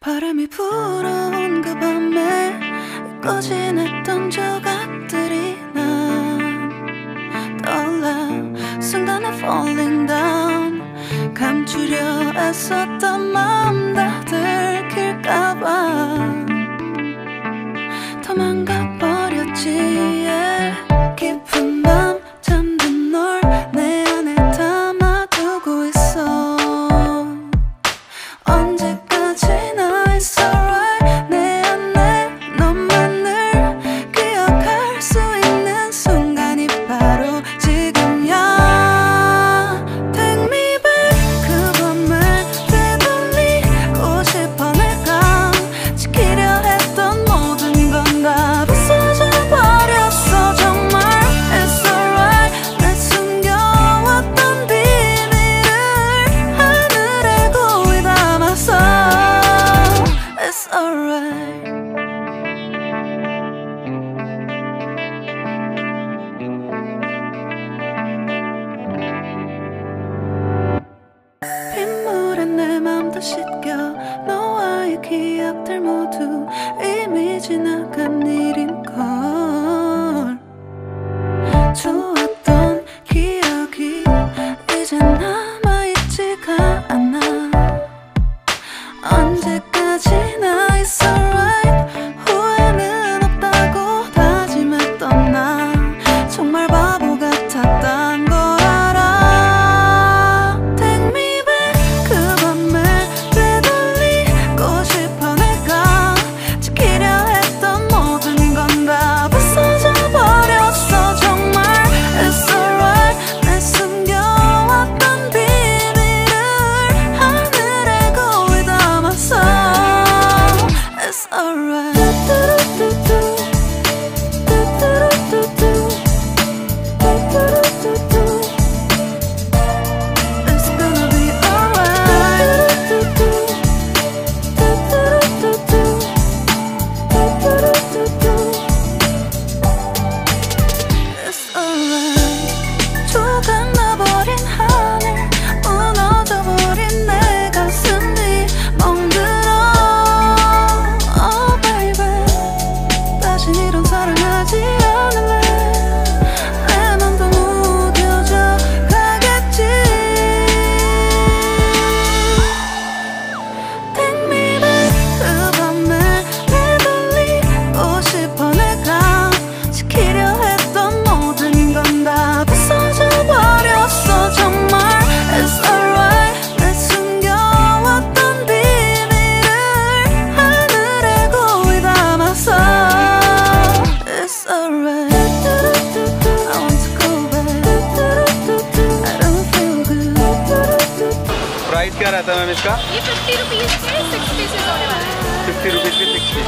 바람이 불어온 그 밤에 잊고 지냈던 조각들이 난 떠올라. 순간에 falling down. 감추려 애썼던 마음 다 들킬까봐. 도망가버렸지 yeah. 기억들 모두 이미 지나간 일인걸. 좋아 alright. क्या रहता है मैम इसका? ये 50 रुपीस के 60 से होने वाला है। फिफ्टी रुपीज़ के सिक्सटी